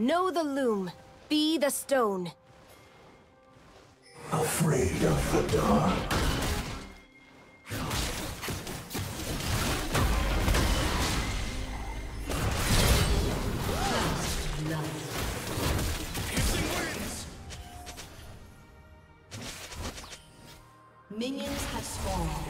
Know the loom. Be the stone. Afraid of the dark. Minions have spawned.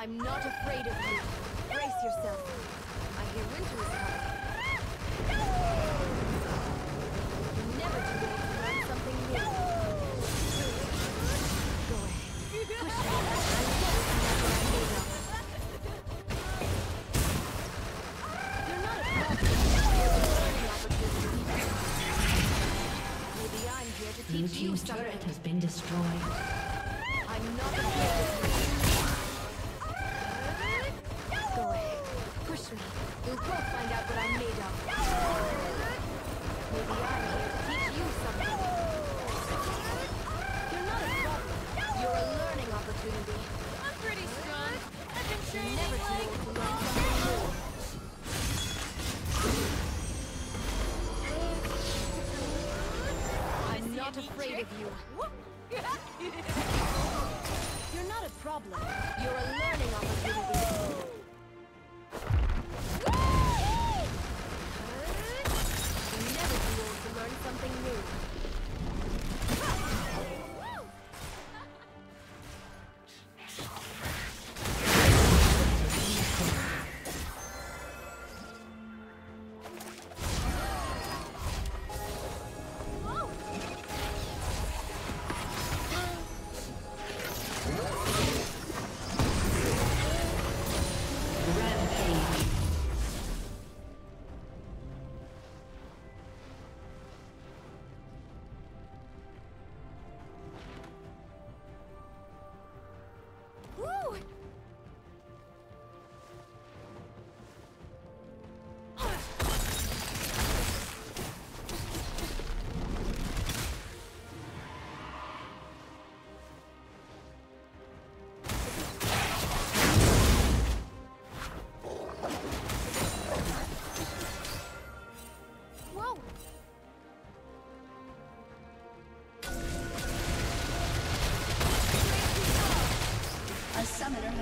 I'm not afraid of you. Brace yourself. I hear winter is coming. Never too late to learn something new. Go ahead. Push Blue team's turret has been destroyed. Afraid of you. You're not a problem. You're a learning opportunity.